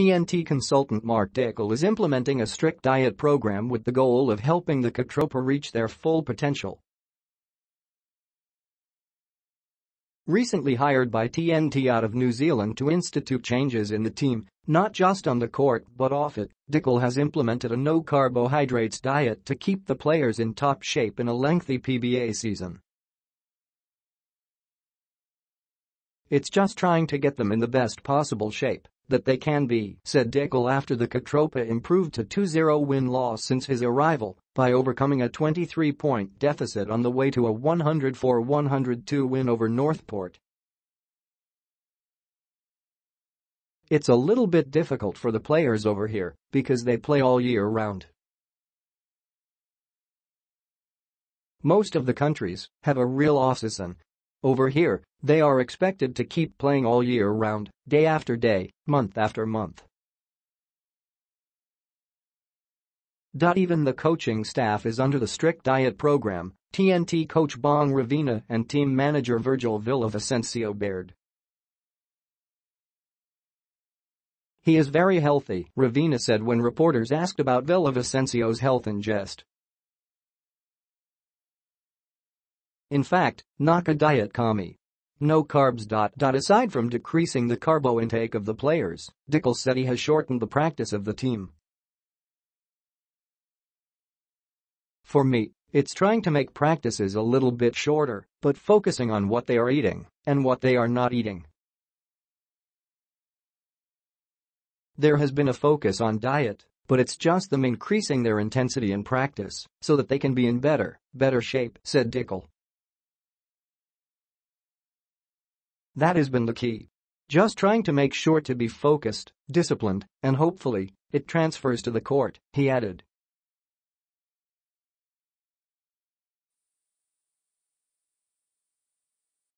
TNT consultant Mark Dickel is implementing a strict diet program with the goal of helping the Katropa reach their full potential. Recently hired by TNT out of New Zealand to institute changes in the team, not just on the court but off it, Dickel has implemented a no-carbohydrates diet to keep the players in top shape in a lengthy PBA season. It's just trying to get them in the best possible shape that they can be, said Dickel after the Katropa improved to 2-0 win-loss since his arrival by overcoming a 23-point deficit on the way to a 104-102 win over Northport. It's a little bit difficult for the players over here because they play all year round. Most of the countries have a real off-season over here, they are expected to keep playing all year round, day after day, month after month. Even the coaching staff is under the strict diet program, TNT coach Bong Ravena and team manager Virgil Villavicencio bared. He is very healthy, Ravena said when reporters asked about Villavicencio's health in jest. In fact, Naka diet kami. No carbs. Aside from decreasing the carbo intake of the players, Dickel said he has shortened the practice of the team. For me, it's trying to make practices a little bit shorter, but focusing on what they are eating and what they are not eating. There has been a focus on diet, but it's just them increasing their intensity in practice so that they can be in better, better shape, said Dickel. That has been the key. Just trying to make sure to be focused, disciplined, and hopefully, it transfers to the court, he added.